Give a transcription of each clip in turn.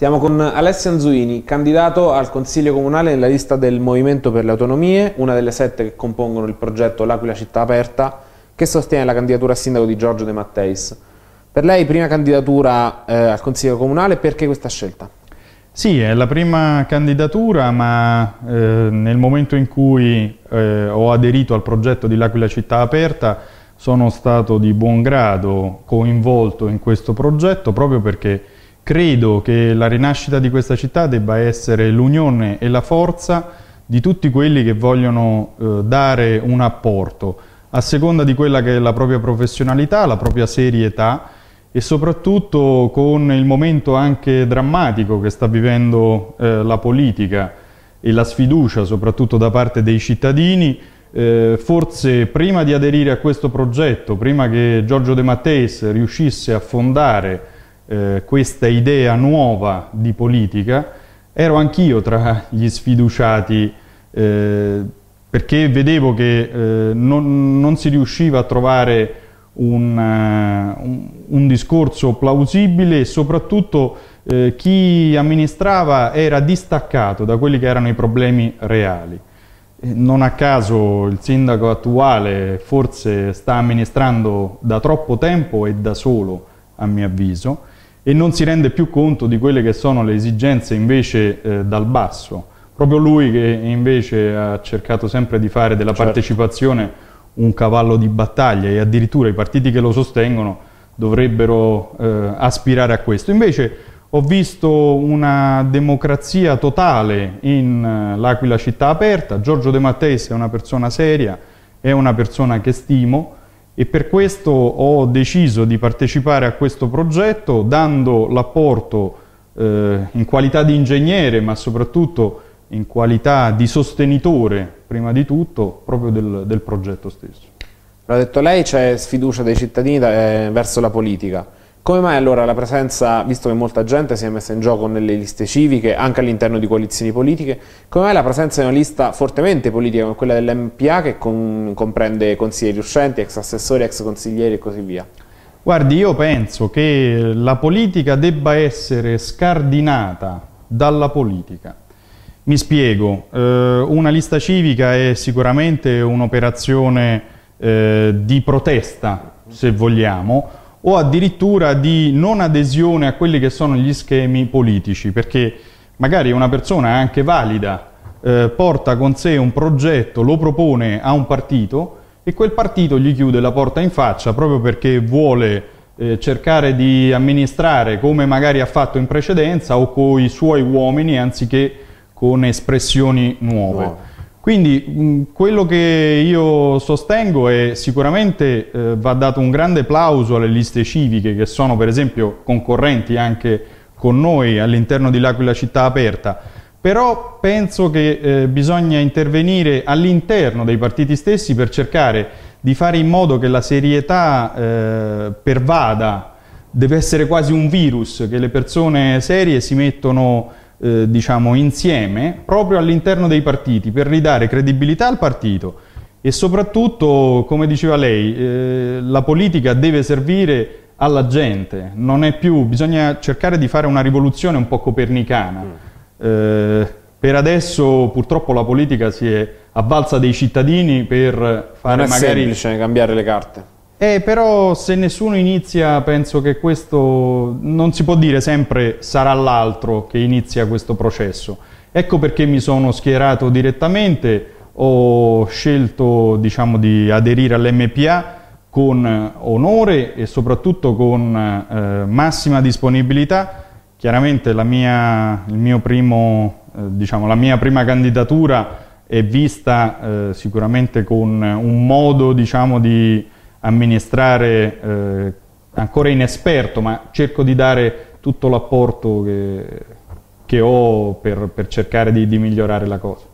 Siamo con Alessio Anzuini, candidato al Consiglio Comunale nella lista del Movimento per le Autonomie, una delle sette che compongono il progetto L'Aquila Città Aperta, che sostiene la candidatura a sindaco di Giorgio De Matteis. Per lei prima candidatura eh, al Consiglio Comunale, perché questa scelta? Sì, è la prima candidatura, ma eh, nel momento in cui eh, ho aderito al progetto di L'Aquila Città Aperta sono stato di buon grado coinvolto in questo progetto proprio perché Credo che la rinascita di questa città debba essere l'unione e la forza di tutti quelli che vogliono eh, dare un apporto. A seconda di quella che è la propria professionalità, la propria serietà e soprattutto con il momento anche drammatico che sta vivendo eh, la politica e la sfiducia soprattutto da parte dei cittadini, eh, forse prima di aderire a questo progetto, prima che Giorgio De Matteis riuscisse a fondare eh, questa idea nuova di politica, ero anch'io tra gli sfiduciati eh, perché vedevo che eh, non, non, si riusciva a trovare un, uh, un, un discorso plausibile e soprattutto eh, chi amministrava era distaccato da quelli che erano i problemi reali. Non a caso il sindaco attuale forse sta amministrando da troppo tempo e da solo, a mio avviso, e non si rende più conto di quelle che sono le esigenze invece eh, dal basso. Proprio lui che invece ha cercato sempre di fare della certo. partecipazione un cavallo di battaglia e addirittura i partiti che lo sostengono dovrebbero eh, aspirare a questo. Invece ho visto una democrazia totale in uh, l'Aquila città aperta, Giorgio De Matteis è una persona seria, è una persona che stimo, e per questo ho deciso di partecipare a questo progetto dando l'apporto eh, in qualità di ingegnere ma soprattutto in qualità di sostenitore prima di tutto proprio del, del progetto stesso. L'ha detto lei, c'è sfiducia dei cittadini da, eh, verso la politica. Come mai allora la presenza, visto che molta gente si è messa in gioco nelle liste civiche, anche all'interno di coalizioni politiche, come mai la presenza di una lista fortemente politica come quella dell'MPA che con, comprende consiglieri uscenti, ex assessori, ex consiglieri e così via? Guardi, io penso che la politica debba essere scardinata dalla politica. Mi spiego, eh, una lista civica è sicuramente un'operazione eh, di protesta, se vogliamo, o addirittura di non adesione a quelli che sono gli schemi politici, perché magari una persona anche valida eh, porta con sé un progetto, lo propone a un partito e quel partito gli chiude la porta in faccia proprio perché vuole eh, cercare di amministrare come magari ha fatto in precedenza o con i suoi uomini anziché con espressioni nuove. No. Quindi quello che io sostengo è sicuramente eh, va dato un grande plauso alle liste civiche che sono per esempio concorrenti anche con noi all'interno di L'Aquila Città Aperta, però penso che eh, bisogna intervenire all'interno dei partiti stessi per cercare di fare in modo che la serietà eh, pervada, deve essere quasi un virus, che le persone serie si mettono eh, diciamo, insieme proprio all'interno dei partiti per ridare credibilità al partito e soprattutto, come diceva lei, eh, la politica deve servire alla gente, non è più, bisogna cercare di fare una rivoluzione un po' copernicana. Mm. Eh, per adesso purtroppo la politica si è avvalsa dei cittadini per fare non è magari... semplice cambiare le carte. Eh, però se nessuno inizia, penso che questo non si può dire sempre sarà l'altro che inizia questo processo. Ecco perché mi sono schierato direttamente, ho scelto diciamo, di aderire all'MPA con onore e soprattutto con eh, massima disponibilità. Chiaramente la mia, primo, eh, diciamo, la mia prima candidatura è vista eh, sicuramente con un modo diciamo, di amministrare eh, ancora inesperto, ma cerco di dare tutto l'apporto che, che, ho per, per cercare di, di, migliorare la cosa.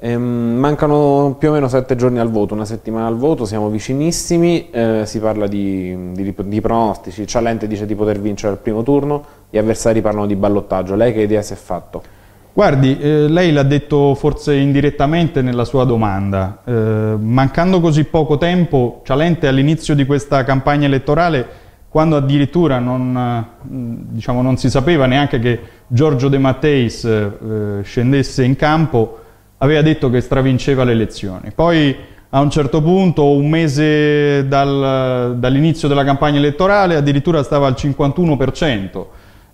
Ehm, mancano più o meno sette giorni al voto, una settimana al voto, siamo vicinissimi, eh, si parla di, di, di, pronostici, Cialente dice di poter vincere al primo turno, gli avversari parlano di ballottaggio, lei che idea si è fatto? Guardi, eh, lei l'ha detto forse indirettamente nella sua domanda, eh, mancando così poco tempo, Cialente all'inizio di questa campagna elettorale quando addirittura non, diciamo, non si sapeva neanche che Giorgio De Matteis eh, scendesse in campo, aveva detto che stravinceva le elezioni. Poi a un certo punto, un mese dal, dall'inizio della campagna elettorale, addirittura stava al 51%.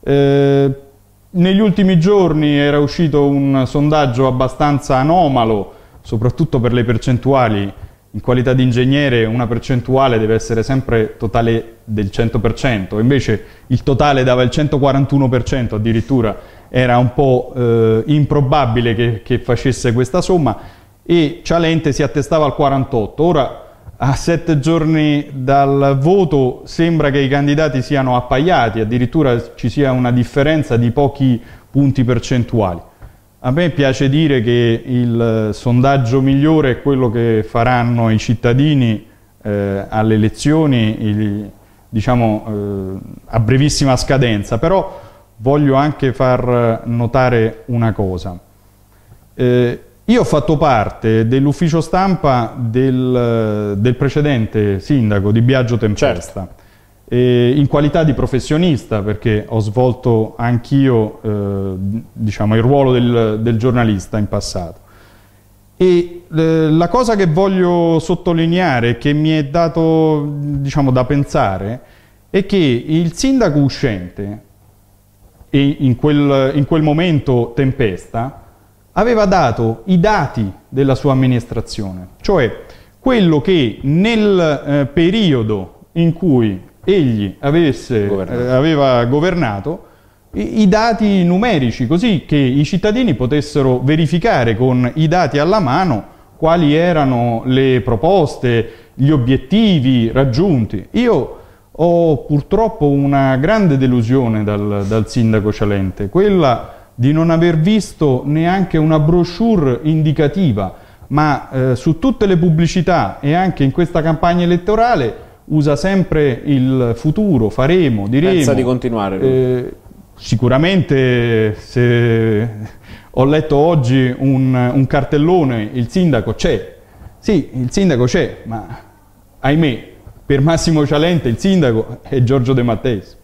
Eh, negli ultimi giorni era uscito un sondaggio abbastanza anomalo, soprattutto per le percentuali. In qualità di ingegnere una percentuale deve essere sempre totale del 100%, invece il totale dava il 141% addirittura, era un po' eh, improbabile che, che facesse questa somma e Cialente si attestava al 48. Ora, a sette giorni dal voto, sembra che i candidati siano appaiati, addirittura ci sia una differenza di pochi punti percentuali. A me piace dire che il sondaggio migliore è quello che faranno i cittadini eh, alle elezioni, il, diciamo, eh, a brevissima scadenza, però voglio anche far notare una cosa. Eh, io ho fatto parte dell'ufficio stampa del, del, precedente sindaco di Biagio Tempesta, certo. in qualità di professionista perché ho svolto anch'io eh, diciamo, il ruolo del, del, giornalista in passato. E eh, la cosa che voglio sottolineare, che mi è dato diciamo, da pensare, è che il sindaco uscente, e in quel, in quel momento Tempesta, aveva dato i dati della sua amministrazione, cioè quello che nel eh, periodo in cui egli avesse, governato. Eh, aveva governato, i, i dati numerici, così che i cittadini potessero verificare con i dati alla mano quali erano le proposte, gli obiettivi raggiunti. Io ho purtroppo una grande delusione dal, dal sindaco Cialente, quella di non aver visto neanche una brochure indicativa, ma eh, su tutte le pubblicità e anche in questa campagna elettorale usa sempre il futuro, faremo, diremo. Pensa di continuare? Eh, sicuramente se ho letto oggi un, un cartellone, il sindaco c'è. Sì, il sindaco c'è, ma ahimè, per Massimo Cialente il sindaco è Giorgio De Matteis.